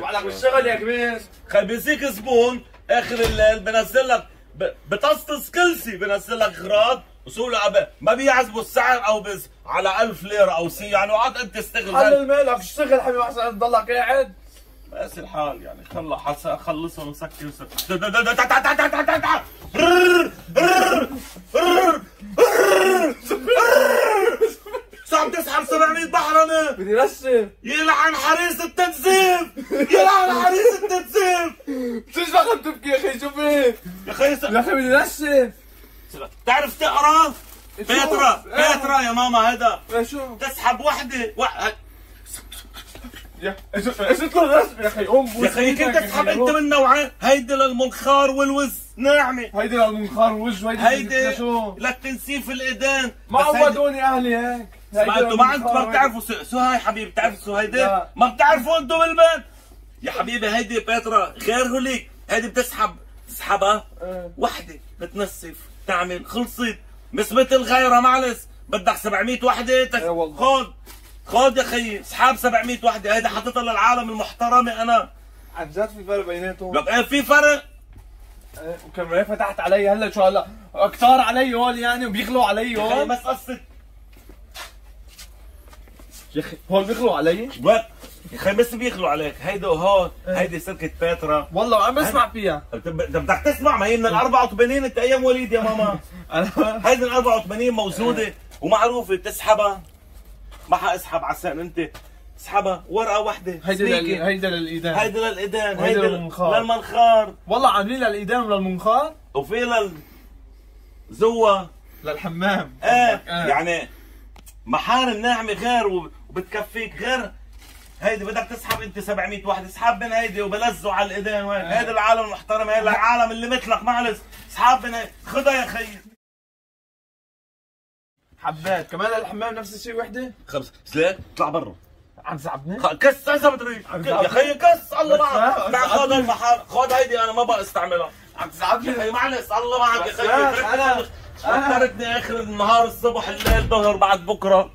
وعلك بالشغل يا كبير خي بيزيك زبون اخر الليل بنزل لك بتسطس كلسي بنزل لك اغراض وصول عب- ما بيعزبوا السعر أو بس على 1000 ليره أو سي يعني وقعد انت تستغل هال- حلل مالك اشتغل حبيبي احسن تضلك قاعد بس الحال يعني خلص حس- خلصهم وسكر صعب تسحب 700 بحرمه بدي رسم يلعن حريص التنزيف. يلعن حريص التنزيف. شو عم تبكي يا أخي شوف إيه يا أخي يا أخي بدي رسم تعرف تقرأ؟ بيترا إيه. بيترا يا ماما هذا يا شو؟ تسحب وحدة. يا أخي؟ قوم يا أخي كنت تسحب أنت من نوعين هيدي للمنخار والوز. ناعمة. هيدي للمنخار وجه هيدي هيدي شو؟ للتنسيف الإيدين. ما عودوني أهلي هيك؟ ما أنتوا ما أنتوا ما بتعرفوا سو- سهى حبيبي بتعرفوا سهيدي لا. ما بتعرفوا أنتوا بالبيت؟ يا حبيبي هيدي بيترا غير هوليك. هيدي بتسحب تسحبها إيه. وحدة بتنسف تعمل خلصت. مش مثل غيرها معلش. بدك 700 وحدة؟ تس... إيه والله. خذ خذ يا خيي. اسحب 700 وحدة. هيدي حطيتها للعالم المحترمة أنا. عن جد في فرق بيناتهم؟ لك إيه في فرق؟ إيه، وكمان فتحت علي هلا شو هلا. كتار علي هول يعني وبيغلوا علي يا هول. بس قصه يا أخي هول بيغلوا علي؟ وقت؟ يا خيي بس بيخلوا عليك. هيدي وهون إيه. هيدي سلكة بيترا والله عم بسمع فيها. أنت بدك تسمع؟ ما هي من ال 84 أنت أيام وليد يا ماما. هيدي ال 84 موجودة ومعروفة. بتسحبها. ما حأسحب عسان أنت. اسحبها. ورقة واحدة. هيدي لل... هيدي للايدان هيدي للايدين وهيدي هيدي للمنخار. للمنخار. والله عاملين للايدان وللمنخار؟ وفي لل زوا. للحمام. إيه. آه. يعني محارم ناعمة غير وبتكفيك غير هيدي بدك تسحب انت 700 واحد اسحب من هيدي وبلزوا على الايدين وين آه. هيدي العالم المحترم هي العالم اللي مثلك معلش. اسحب من هيدي. خدها يا خيي حبات كمان للحمام نفس الشيء وحدة؟ خلص سليك اطلع برا. عم تسعبني خ- كس اذا عم يا خيي كس. الله معك. بس خذ المحل خذ هيدي أنا ما بقى أستعملها. عم يا تسعبني خيي معلش. الله معك يا خيي وترتني آخر النهار الصبح الليل ظهر بعد بكرة.